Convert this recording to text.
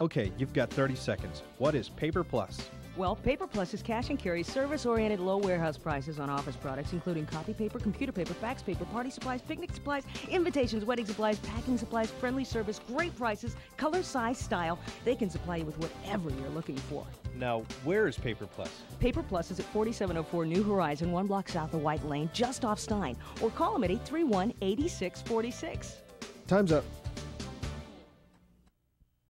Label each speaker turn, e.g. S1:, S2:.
S1: Okay, you've got 30 seconds. What is Paper Plus?
S2: Well, Paper Plus is cash and carry, service oriented, low warehouse prices on office products, including copy paper, computer paper, fax paper, party supplies, picnic supplies, invitations, wedding supplies, packing supplies, friendly service, great prices, color, size, style. They can supply you with whatever you're looking for.
S1: Now, where is Paper Plus?
S2: Paper Plus is at 4704 New Horizon, one block south of White Lane, just off Stine. Or call them at 831 8646.
S1: Time's up.